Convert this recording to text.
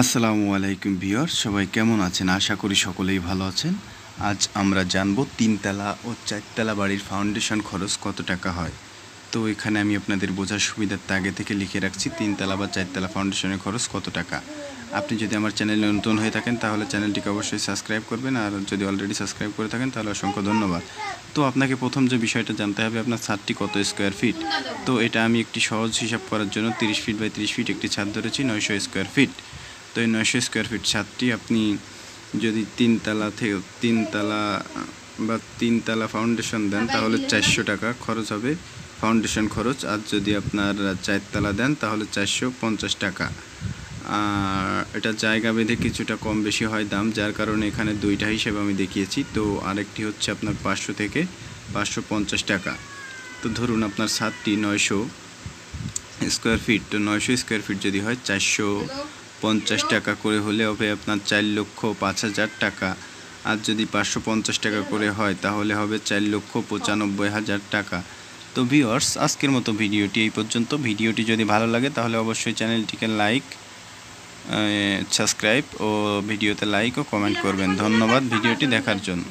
আসসালামু আলাইকুম ভিউয়ার সবাই কেমন আছেন? আশা করি সকলেই ভালো আছেন। আজ আমরা জানব তিনতলা ও চারতলা বাড়ির ফাউন্ডেশন খরচ কত টাকা হয়। তো এখানে আমি আপনাদের বোঝার সুবিধার্থে আগে থেকে লিখে রাখছি, তিনতলা বা চারতলা ফাউন্ডেশনের খরচ কত টাকা। আপনি যদি আমার চ্যানেলে নতুন হয়ে থাকেন, তাহলে চ্যানেলটিকে অবশ্যই সাবস্ক্রাইব করবেন। আর যদি অলরেডি সাবস্ক্রাইব করে থাকেন, তাহলে অসংখ্য ধন্যবাদ। তো আপনাকে প্রথম যে বিষয়টা জানতে হবে, আপনার ছাদটি কত স্কোয়ার ফিট তো এটা আমি একটি সহজ হিসাব করার জন্য তিরিশ ফিট বাই তিরিশ ফিট একটি ছাদ ধরেছি, নয়শো স্কোয়ার ফিট তো এই নয়শো স্কোয়ার ফিট ছাদটি আপনি যদি তিনতলা থেকে, তিনতলা, বা তিনতলা ফাউন্ডেশন দেন, তাহলে চারশো টাকা খরচ হবে ফাউন্ডেশন খরচ। আর যদি আপনার চারতলা দেন, তাহলে চারশো পঞ্চাশ টাকা। আর এটা জায়গা বেঁধে কিছুটা কম বেশি হয় দাম, যার কারণে এখানে দুইটা হিসেবে আমি দেখিয়েছি। তো আরেকটি হচ্ছে আপনার পাঁচশো থেকে পাঁচশো পঞ্চাশ টাকা। তো ধরুন আপনার ছাদটি নয়শো স্কোয়ার ফিট তো নয়শো স্কোয়ার ফিট যদি হয় চারশো পঞ্চাশ টাকা করে হলে হবে আপনার চার লক্ষ পাঁচ হাজার টাকা। আর যদি পাঁচশো পঞ্চাশ টাকা করে হয়, তাহলে হবে চার লক্ষ পঁচানব্বই হাজার টাকা। তো ভিওর্স আজকের মতো ভিডিওটি এই পর্যন্ত। ভিডিওটি যদি ভালো লাগে, তাহলে অবশ্যই চ্যানেলটিকে লাইক সাবস্ক্রাইব ও ভিডিওতে লাইক ও কমেন্ট করবেন। ধন্যবাদ ভিডিওটি দেখার জন্য।